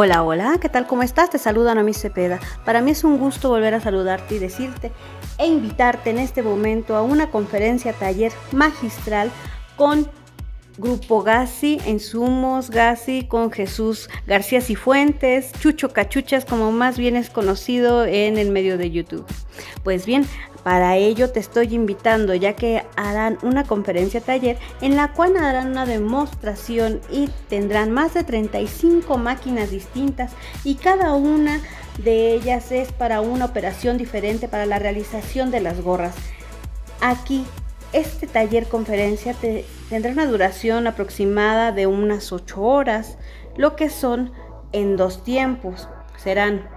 Hola, hola, ¿qué tal? ¿Cómo estás? Te saluda Noemí Cepeda. Para mí es un gusto volver a saludarte y decirte e invitarte en este momento a una conferencia taller magistral con Grupo Gassi, Insumos Gassi, con Jesús García Cifuentes, Chucho Cachuchas, como más bien es conocido en el medio de YouTube. Pues bien, para ello te estoy invitando ya que harán una conferencia taller en la cual harán una demostración y tendrán más de 35 máquinas distintas y cada una de ellas es para una operación diferente para la realización de las gorras. Aquí este taller conferencia te, tendrá una duración aproximada de unas 8 horas, lo que son en dos tiempos. Serán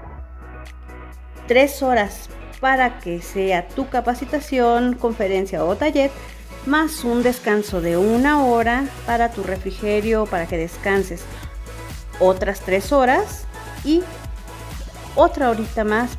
3 horas para que sea tu capacitación, conferencia o taller, más un descanso de una hora para tu refrigerio, para que descanses otras tres horas y otra horita más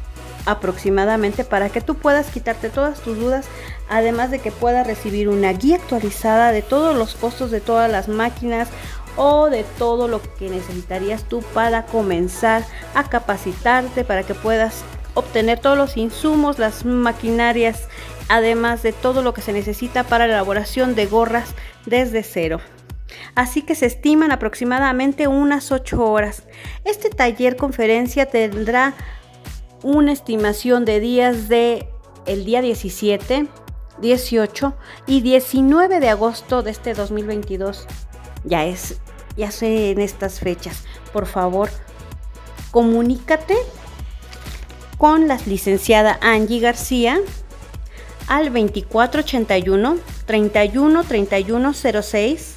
aproximadamente para que tú puedas quitarte todas tus dudas, además de que puedas recibir una guía actualizada de todos los costos de todas las máquinas o de todo lo que necesitarías tú para comenzar a capacitarte, para que puedas obtener todos los insumos, las maquinarias, además de todo lo que se necesita para la elaboración de gorras desde cero. Así que se estiman aproximadamente unas 8 horas. Este taller conferencia tendrá una estimación de días de el día 17, 18 y 19 de agosto de este 2022. Ya es, ya sé en estas fechas. Por favor, comunícate con la licenciada Angie García al 2481 31 06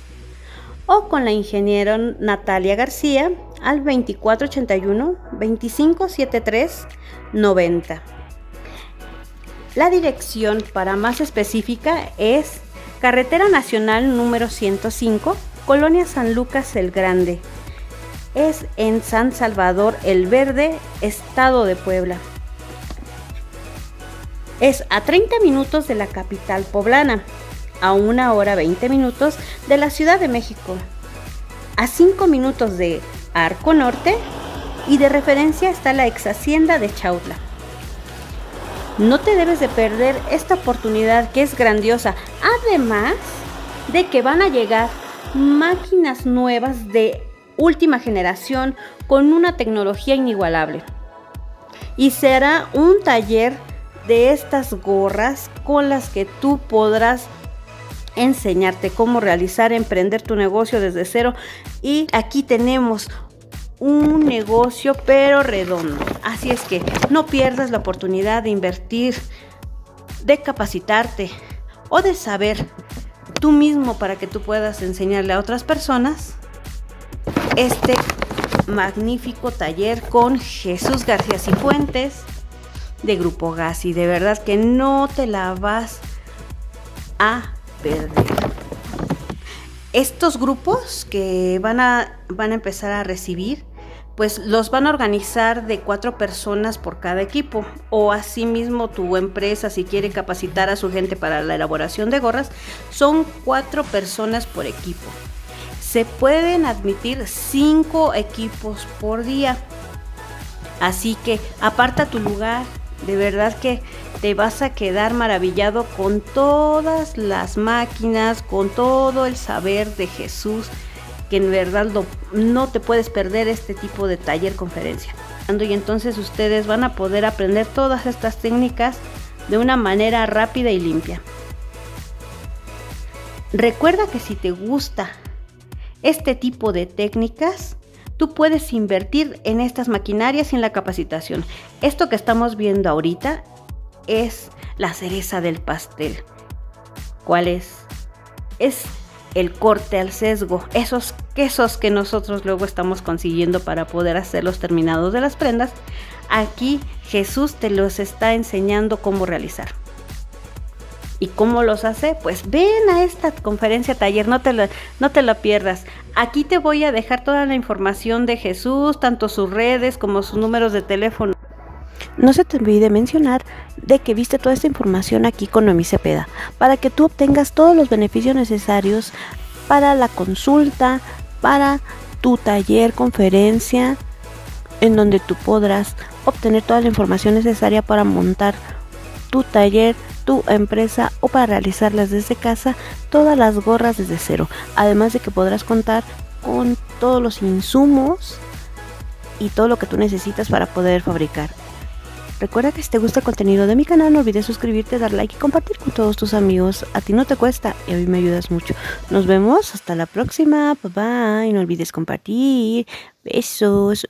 o con la ingeniera Natalia García al 2481 2573 90. La dirección para más específica es Carretera Nacional número 105, Colonia San Lucas el Grande. Es en San Salvador el Verde, Estado de Puebla. Es a 30 minutos de la capital poblana, a 1 hora 20 minutos de la Ciudad de México, a 5 minutos de Arco Norte y de referencia está la ex hacienda de Chautla. No te debes de perder esta oportunidad que es grandiosa, además de que van a llegar máquinas nuevas de última generación con una tecnología inigualable. Y será un taller de estas gorras con las que tú podrás enseñarte cómo realizar, emprender tu negocio desde cero. Y aquí tenemos un negocio pero redondo. Así es que no pierdas la oportunidad de invertir, de capacitarte o de saber tú mismo para que tú puedas enseñarle a otras personas este magnífico taller con Jesús García Cifuentes de Grupo Gas y de verdad que no te la vas a perder. Estos grupos que van a, van a empezar a recibir, pues los van a organizar de cuatro personas por cada equipo o asimismo tu empresa si quiere capacitar a su gente para la elaboración de gorras, son cuatro personas por equipo. Se pueden admitir cinco equipos por día. Así que aparta tu lugar, de verdad que te vas a quedar maravillado con todas las máquinas, con todo el saber de Jesús, que en verdad no te puedes perder este tipo de taller conferencia. Y entonces ustedes van a poder aprender todas estas técnicas de una manera rápida y limpia. Recuerda que si te gusta este tipo de técnicas, tú puedes invertir en estas maquinarias y en la capacitación. Esto que estamos viendo ahorita es la cereza del pastel. ¿Cuál es? Es el corte al sesgo, esos quesos que nosotros luego estamos consiguiendo para poder hacer los terminados de las prendas. Aquí Jesús te los está enseñando cómo realizar. ¿Y cómo los hace? Pues ven a esta conferencia taller, no te, la, no te la pierdas. Aquí te voy a dejar toda la información de Jesús, tanto sus redes como sus números de teléfono. No se te olvide mencionar de que viste toda esta información aquí con Noemí Cepeda, para que tú obtengas todos los beneficios necesarios para la consulta, para tu taller, conferencia en donde tú podrás obtener toda la información necesaria para montar tu taller, tu empresa o para realizarlas desde casa, todas las gorras desde cero. Además de que podrás contar con todos los insumos y todo lo que tú necesitas para poder fabricar. Recuerda que si te gusta el contenido de mi canal no olvides suscribirte, dar like y compartir con todos tus amigos. A ti no te cuesta y a mí me ayudas mucho. Nos vemos hasta la próxima. Bye bye. No olvides compartir. Besos.